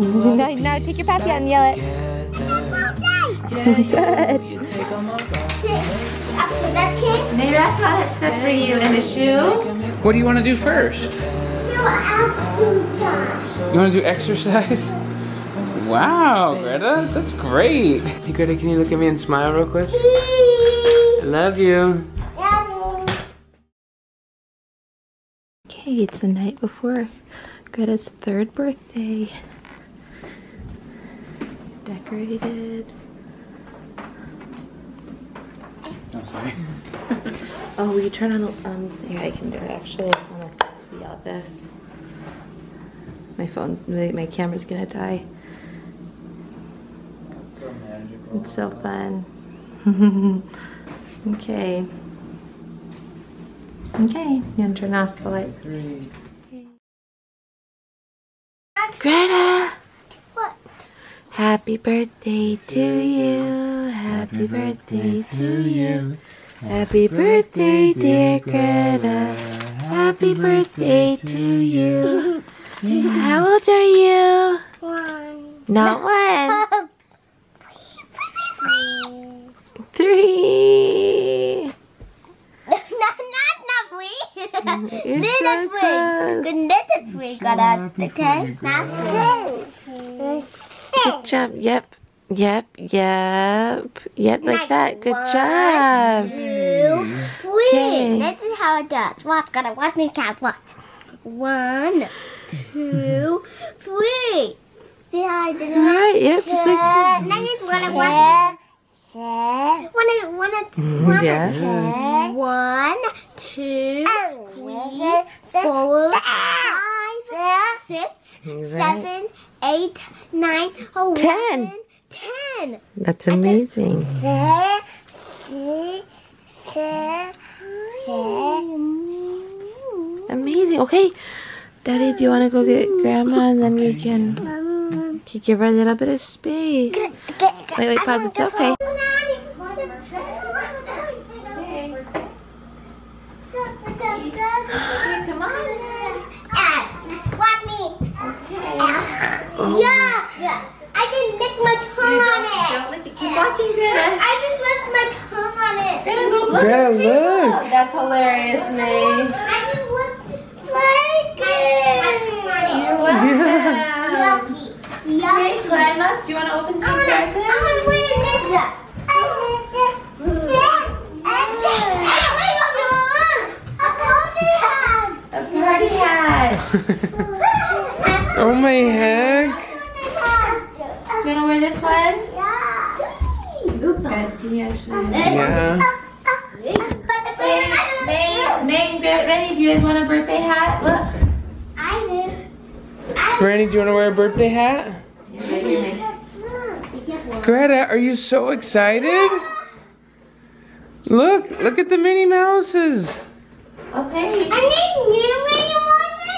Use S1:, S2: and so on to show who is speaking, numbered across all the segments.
S1: now, now take your pappy and yell it. Good. Maybe I thought it's good for you in a shoe.
S2: What do you want to do first? You want to do exercise? Wow, Greta, that's great. Hey, Greta, can you look at me and smile real quick? I love you.
S1: Okay, it's the night before Greta's third birthday. Decorated.
S2: Oh, sorry.
S1: Oh, will you turn on, um, here, I can do it actually. I just want to see all this. My phone, my, my camera's gonna die.
S2: so magical.
S1: It's so fun. okay. Okay, you gonna turn off the light. Greta!
S3: What?
S1: Happy birthday to you. Happy birthday to you. Happy birthday, dear Greta. Happy birthday to you. How old are you?
S3: One.
S1: Not one. Three.
S3: no, not not we.
S1: You're
S3: Little
S1: so
S3: twig.
S1: close.
S3: Good little twig got it. Okay. Not twig.
S1: Good job. Yep. Yep. Yep. Yep. Like that. Good
S3: One,
S1: job.
S3: Two, three. This is how it does. Watch, gotta watch me count. Watch. One, two, three. See how I did it?
S1: All right. Yep. Just like.
S3: Uh, next is one, one. One, one, one,
S1: Yeah.
S3: two, one, two, three, four, five, six,
S1: Right.
S3: seven, eight, nine, eleven,
S1: Ten.
S3: ten.
S1: That's amazing. Amazing. Okay. Daddy, do you want to go get Grandma and then we can, can give her a little bit of space? Wait, wait, pause. It's okay. Come on.
S3: Watch me. Yeah, yeah. I can lick my tongue on it.
S1: Don't lick it. Keep watching, Greta.
S3: I can lick my tongue on it.
S1: Greta, go look
S2: Greta,
S1: at
S2: look.
S1: That's hilarious, May.
S3: I can lick like it.
S1: You're welcome.
S3: Yucky.
S1: Okay,
S3: Yucky.
S1: climb up. Do you want to open
S3: I
S1: some
S3: wanna, I wanna
S1: presents?
S3: play a ninja.
S1: A party hat.
S2: oh my heck.
S1: Do you want to wear this one? Good. Can you actually?
S2: Yeah.
S1: May, May, and Greta, ready? Do you guys want a birthday hat? Look.
S3: I do.
S2: Randy, do you want to wear a birthday hat?
S1: Here, here, May.
S3: Be careful.
S2: Greta, are you so excited? Look, look at the Minnie Mouses.
S1: Okay.
S3: I need new Minnie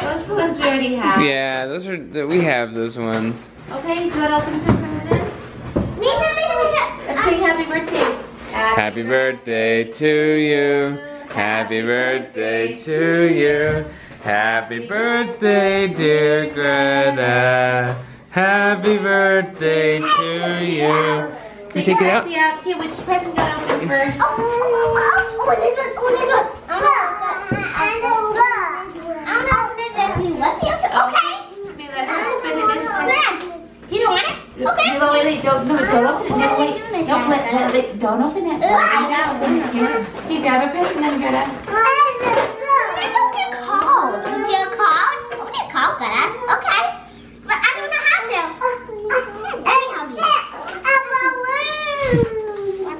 S1: Those are the ones we already have.
S2: Yeah, those are, we have those ones.
S1: Okay, do you want to open some presents? Let's sing happy birthday.
S2: Happy birthday to you. Happy birthday to you. Happy birthday, dear Greta. Happy birthday to you. Can we take it out?
S1: Yeah. Okay, which present do you want to open first?
S3: Oh, oh, oh, oh this one, oh, this one. I don't know. I don't know if oh, you let me to. Oh. Okay.
S1: May let her open it this time.
S3: Do you want it? Okay.
S1: No, wait, wait, don't, no, don't open it. No, wait, don't, let, let, wait, don't open it. Don't open it. Open it. Here, here, grab a present then, Greta.
S3: I don't get called. Do you called? I don't get called, Greta. Okay. But I don't know how to. Anyhow,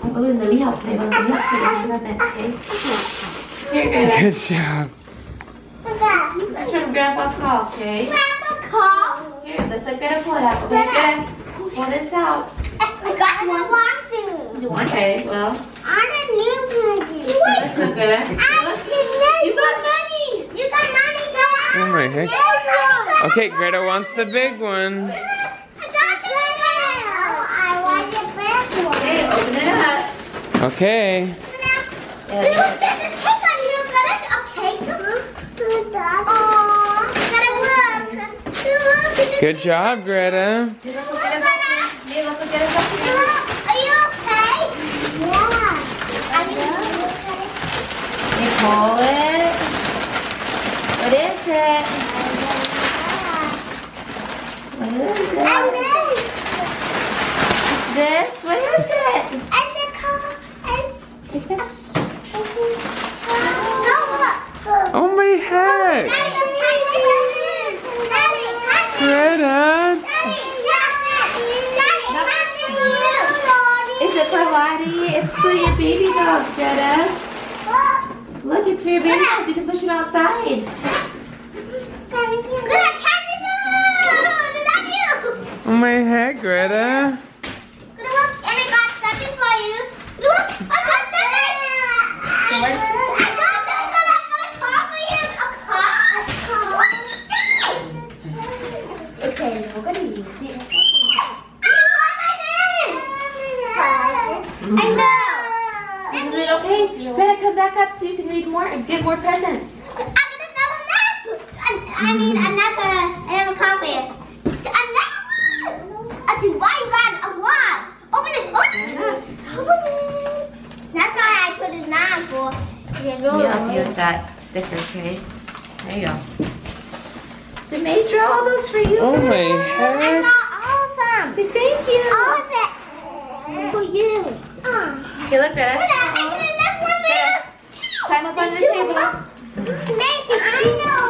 S1: A balloon, let me help. May let me help you. Let me help it, okay? Here, Greta.
S2: Good job.
S1: This is from Grandpa Paul, okay?
S3: Grandpa called.
S1: Here, let's let Greta pull it out. Okay, Greta, pull this out.
S3: I got one. want to.
S1: You want Okay, well,
S3: I don't need to.
S1: let's look, Greta.
S3: I
S1: You got money!
S3: You got money, Greta.
S2: Oh my heck. Okay, Greta wants the big one.
S3: I got the big I want the big one.
S1: Okay, open it up.
S2: Okay.
S3: Look, there's a cake on here. Got it? A cake? Aww, look. Look,
S2: Good job, Greta.
S3: Are you okay? Yeah. Are you okay?
S1: You pull it. What is it? What is it?
S3: ready.
S1: This? What is it?
S3: And the car is...
S1: It's a
S3: No, look.
S2: Oh my heck.
S3: Daddy, Daddy, Daddy, Daddy, Daddy.
S2: Greta.
S1: Is it for Lottie? It's for your baby dolls, Greta. Look, it's for your baby dolls. You can push them outside.
S2: Oh my heck, Greta.
S1: Back up so you can read more and get more presents.
S3: I got another nap. I, I mean, another, uh, another coffee. Another one. I said, why you got a one? Open it, open it. Open it. That's why I put it nine for. Yeah,
S1: Let me help you with that sticker, okay? There you go. Did May draw all those for you?
S2: Oh my
S3: I got all of them.
S1: Say thank you.
S3: All of it. For you. Oh.
S1: Okay, look, Greta.
S3: Look at I can enough one there.
S1: Climb up on the table.
S3: Nancy, I know.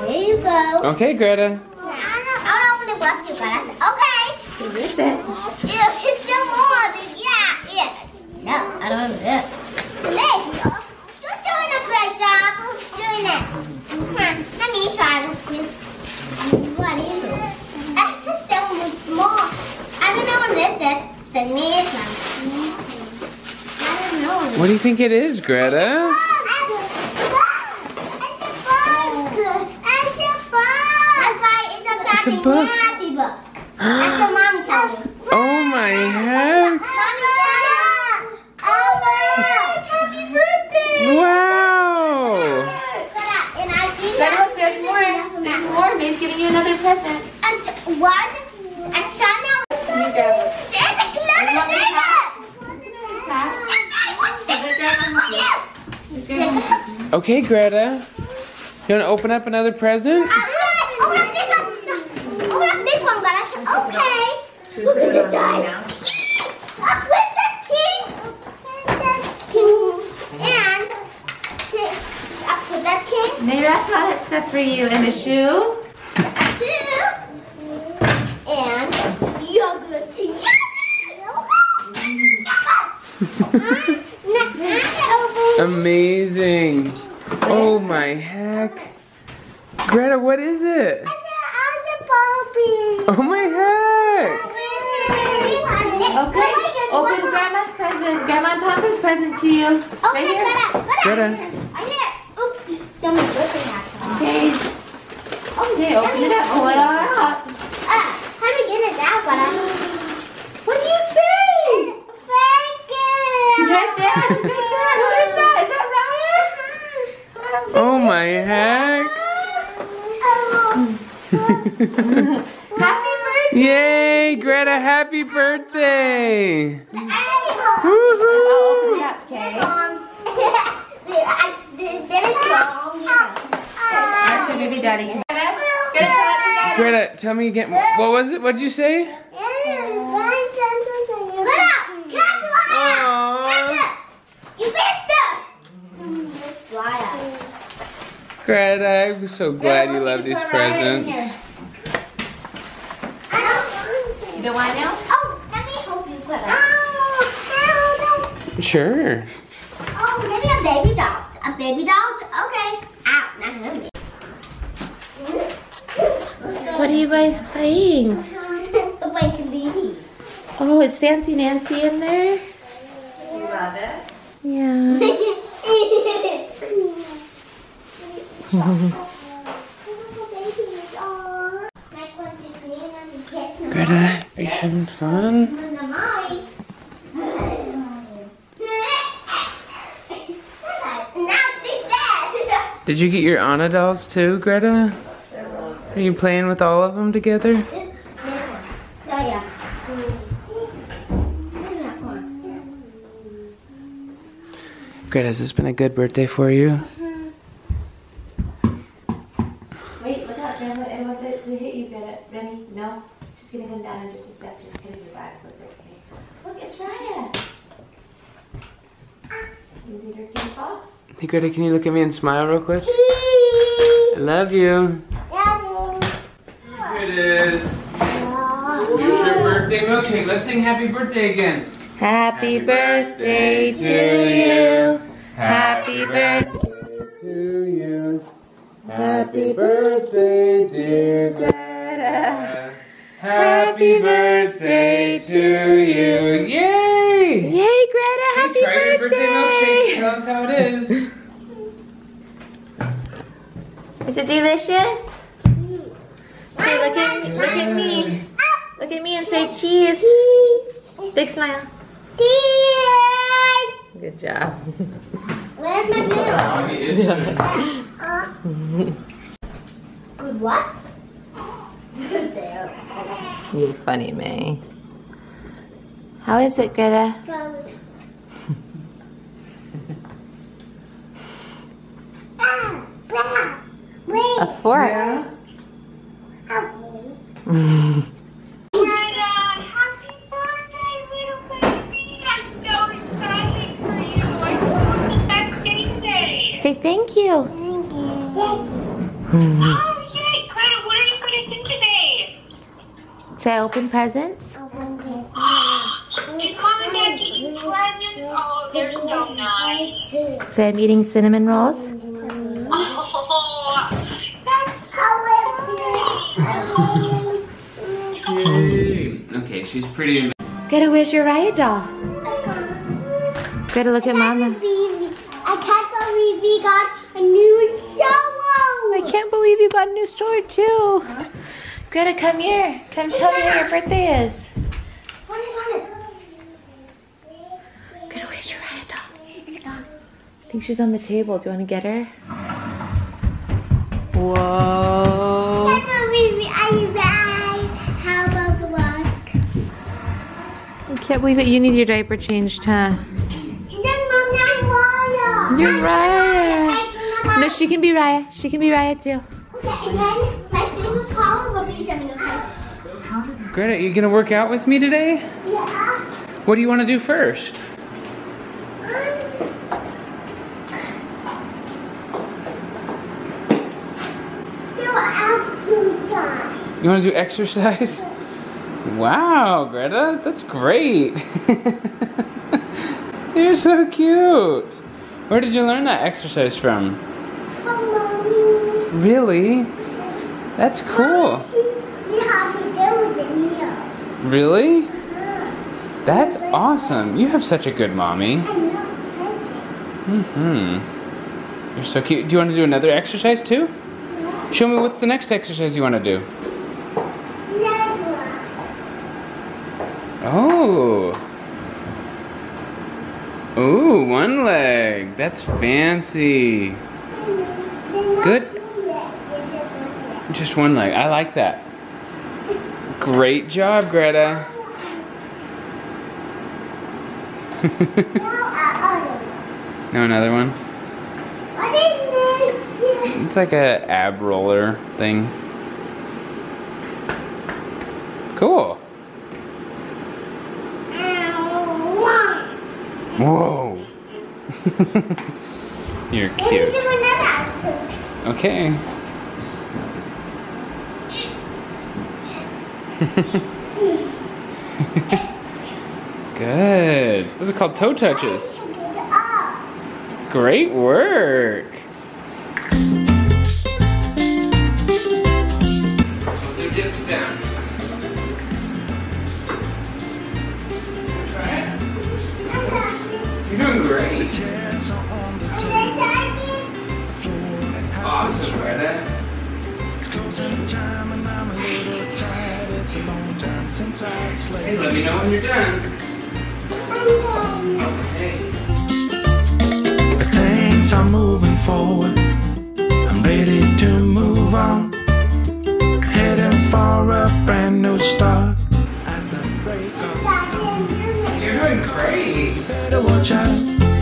S3: There you go.
S2: Okay, Greta.
S3: I'll open it with you, but I said, okay.
S1: Rip it.
S3: Ew, it's still more, yeah, yeah. No, I don't know this. Nancy, you're doing a great job doing this. Let me try this. What is it? It's so much more. I don't know what this is. The next one. I don't know.
S2: What do you think it is, Greta?
S3: It's
S2: a book.
S3: book. That's what mommy told me.
S2: Oh my heck.
S3: Mommy told me. Oh, happy birthday!
S2: Wow.
S3: And I think
S1: Greta, look, there's more. There's more. May's giving you another present.
S3: And what? And Shana.
S1: Let me grab it.
S3: There's a
S1: You want this hat?
S3: closet.
S1: Nice hat.
S3: What's
S1: Is it Grandma?
S3: this?
S2: Okay, Greta. You want to open up another present?
S3: Open up this one. Open up this one, guys. Okay. Look at the dice. A princess king. Princess king. And a princess king.
S1: May wrapped all that stuff for you. And a shoe.
S3: Two. And yogurt. Yogurt.
S2: Amazing. Oh my heck. Greta, what is it? Oh my heck.
S1: Okay. Open Grandma's present. Grandma and Papa's present to you. Right
S3: Okay,
S1: here.
S3: Greta, Greta.
S2: Greta.
S3: Right here. Oops. Someone's looking at.
S1: Okay. Okay, open it up. Pull it all out.
S3: Ah, how do we get it out, Greta?
S1: What do you say?
S3: Thank you.
S1: She's right there. She's right there. Who is that? Is that Ryan?
S2: Oh my heck.
S1: Happy birthday.
S2: Yay, Greta, happy birthday. Woohoo.
S1: Oh, open it up, okay? Actually, maybe Daddy can. Greta, Greta, tell it.
S2: Greta, tell me again. What was it? What did you say? Aww. Greta, I'm so glad you love these presents.
S1: You don't want now?
S3: Oh, let me help you, Greta.
S2: Ah, sure.
S3: Oh, maybe a baby doll. A baby doll? Okay. Ow, not hungry.
S1: What are you guys playing?
S3: Like Lily.
S1: Oh, is Fancy Nancy in there?
S3: You love it.
S1: Yeah.
S2: Greta, are you having fun? Did you get your Anna dolls too, Greta? Are you playing with all of them together? Greta, has this been a good birthday for you?
S1: Wait, look out, Grandma, and what did hit you, Greta? Rennie, no? She's gonna come down in just a sec, just getting your bags look okay. Look, it's Raya. You did her camp off?
S2: Hey Greta, can you look at me and smile real quick? I love you. Here it is. Here's your birthday milkshake. Let's sing happy birthday again.
S1: Happy birthday to you. Happy birthday.
S2: to you. Happy birthday, dear Greta. Happy birthday to you. Yay!
S1: Yay, Greta, happy
S2: Try your birthday milkshake. Tell us how it is.
S1: Is it delicious? Okay, look at me. look at me. Look at me and say cheese. Big smile. Good job.
S3: Where's my milk?
S2: Good.
S3: Good what?
S1: You're funny, May. How is it, Greta? A fork.
S4: Greta, uh, happy birthday, little baby. I'm so excited for you. I hope it's the best day today.
S1: Say thank you. Hmm.
S4: Oh, yay. Greta, what are you going to do today?
S1: Say open presents.
S4: Did mom and dad get you presents? Oh, they're so nice.
S1: Say I'm eating cinnamon rolls.
S2: She's pretty.
S1: Greta, where's your Raya doll? Greta, look at Mama.
S3: I can't believe we got a new
S1: I can't believe you got a new stroller too. Greta, come here. Come tell me how your birthday is.
S3: What is on
S1: Greta, where's your Raya doll? I think she's on the table. Do you want to get her? Whoa.
S3: Can't believe
S1: it. You need your diaper changed, huh?
S3: Is that Mom Raya?
S1: You're Raya. No, she can be Raya. She can be Raya too.
S3: Okay, and then my favorite color will be seven, okay?
S2: Greta, are you gonna work out with me today?
S3: Yeah.
S2: What do you want to do first?
S3: Do exercise.
S2: You want to do exercise? Wow, Greta, that's great. You're so cute. Where did you learn that exercise from?
S3: From mommy.
S2: Really? That's cool.
S3: We have to do it here.
S2: Really? That's awesome. You have such a good mommy.
S3: I know, thank
S2: Mm-hmm. You're so cute. Do you want to do another exercise too? Show me what's the next exercise you want to do.
S3: Next one.
S2: Oh. Ooh, one leg. That's fancy. Good. Just one leg. I like that. Great job, Greta. no, another one.
S3: What is this?
S2: It's like a ab roller thing. Cool. Whoa. You're
S3: Let me
S2: cute.
S3: do another exercise.
S2: Okay. Good. Those are called toe touches. Great work. You're doing great. That's awesome, Greta. Hey, let me know when you're done. Okay.
S5: The things are moving forward. I'm ready to move on.
S2: Heading for a brand new start at the break great.
S5: better watch out.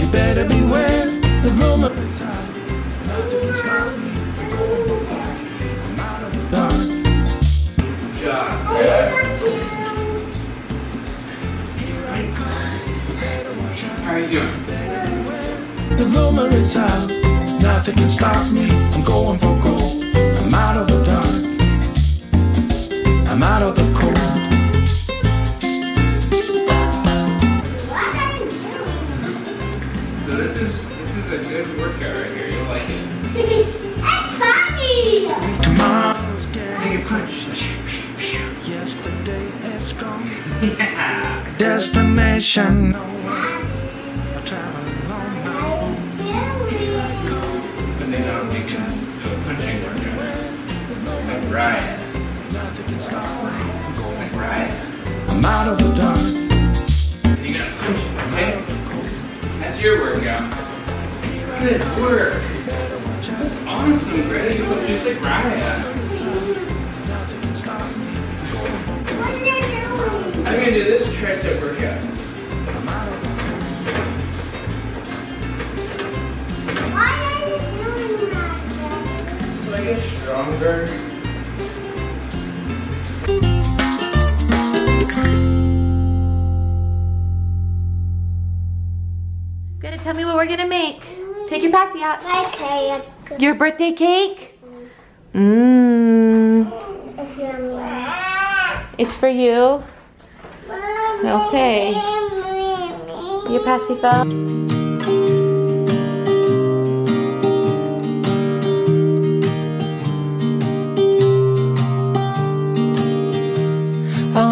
S5: You better beware. The rumor is out. Nothing can stop me. I'm going for gold. I'm out of the dark.
S2: Good oh, job. How are you doing?
S5: The rumor is out. Nothing can stop me. I'm going for gold. I'm out of the dark. I'm out of the Destination nowhere. I travel alone now.
S2: And then I'll take a do a punching workout. Like Ryan.
S5: Nothing can stop me. I'm going.
S2: Like
S5: I'm out of the dark.
S2: You gotta punch it, okay? That's your workout. Good work. That's awesome, Greta. You look just like Ryan.
S5: Nothing can stop me.
S2: I'm gonna do this tricep workout. Get stronger.
S1: Greta, tell me what we're gonna make. Take your passy out.
S3: Okay,
S1: Your birthday cake? Mmm. It's for you. Okay. Your passy fell.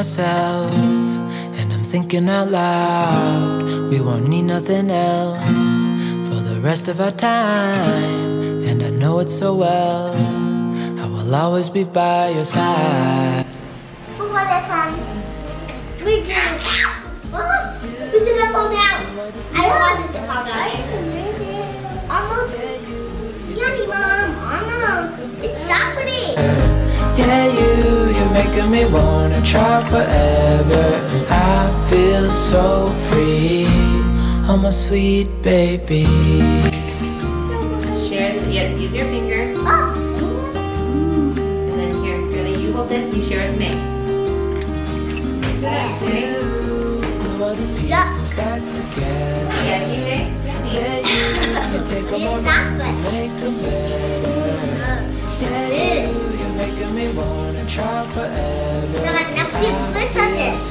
S6: Myself, and I'm thinking out loud, we won't need nothing else for the rest of our time. And I know it so well, I will always be by your side.
S3: We did. Oh, we did. I don't want to. Yummy, Mom.
S6: Yeah, you, making me wanna try forever. I feel so free. Oh, my sweet baby.
S1: Share, yeah, use your finger.
S3: Oh.
S1: And then here, you hold this, you share with me. So that's
S6: You
S1: great.
S6: glue all the pieces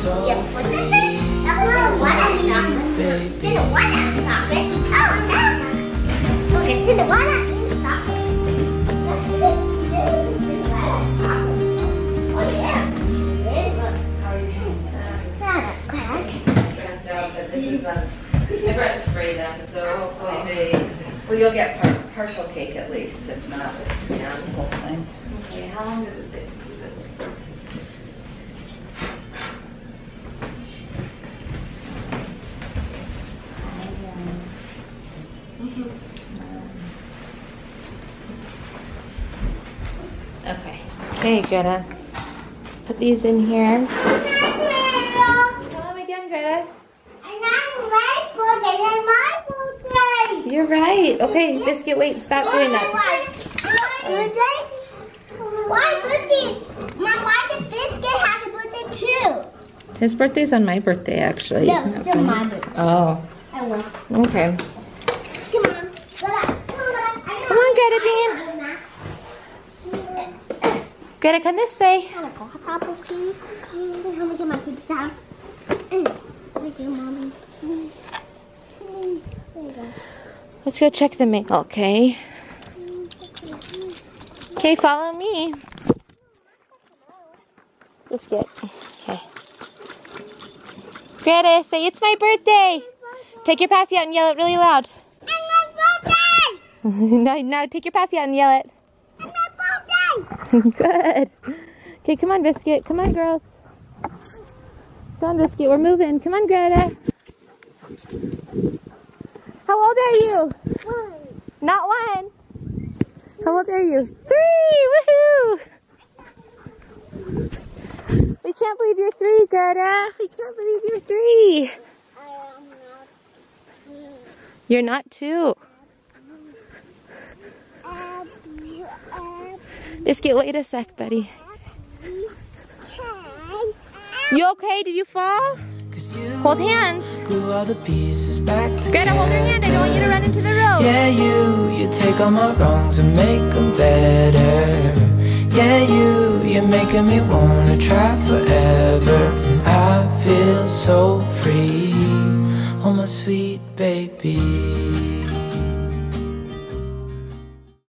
S3: Oh yeah. Very good. Yeah, quite
S1: Stressed out, but this is, um, I brought the spray them, so hopefully they,
S7: Well, you'll get par- partial cake at least, if not, the whole thing.
S1: okay, how long does it take to do this? Okay. Okay, Greta. Let's put these in here. Tell them again, Greta. And then Ray's birthday, then my birthday. You're right. Okay, Biscuit, wait, stop doing that.
S3: Why Biscuit? Mom, why did Biscuit have a birthday too?
S1: His birthday's on my birthday, actually.
S3: No, it's on my birthday.
S1: Oh, okay.
S3: Come on. Greta,
S1: Come on, Greta Bean. Greta, come this way. Let's go check the mail, okay? Okay, follow me. Let's get, Okay. Greta, say it's my birthday. Take your passy out and yell it really loud. now, now take your passy out and yell it. Good. Okay, come on, Biscuit. Come on, girls. Come on, Biscuit. We're moving. Come on, Greta. How old are you? One. Not one. How old are you? Three! Woohoo! We can't believe you're three, Greta. We can't believe you're three. You're not two. Biscuit, wait a sec, buddy. You okay? Did you fall? Hold hands. Greta, hold her hand. I don't want you to run into the road.
S6: Yeah, you, you take all my wrongs and make them better. Yeah, you, you're making me wanna try forever. I feel so free, oh my sweet baby.